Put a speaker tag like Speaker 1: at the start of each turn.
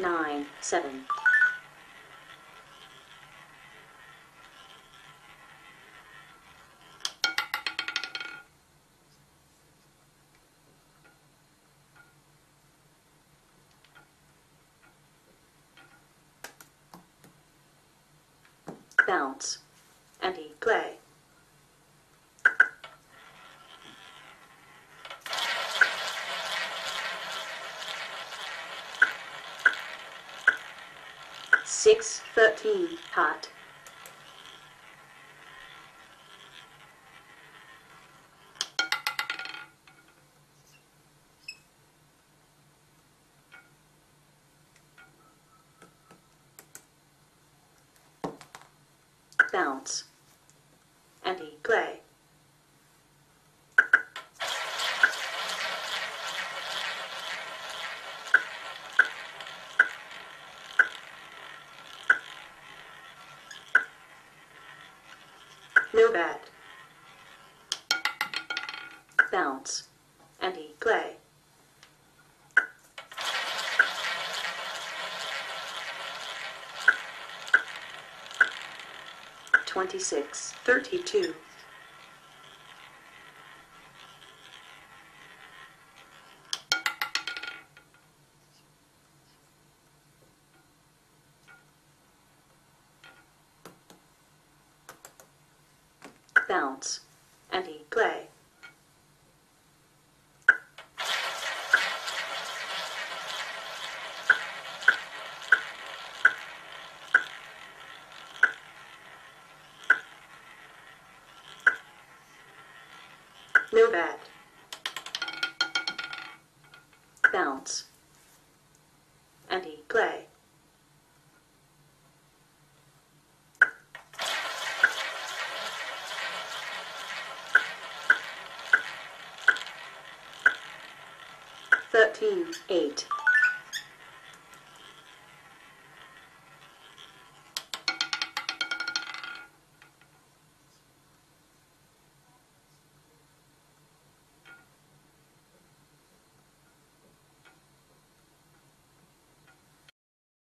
Speaker 1: nine, seven. Bounce. Ante, play. Six, thirteen, hot. Bounce. Ante, play. No bad. Bounce. Ante, play. Twenty-six, thirty-two. Bounce. Ante, play. No bad. Bounce. Ante, play. Thirteen, eight.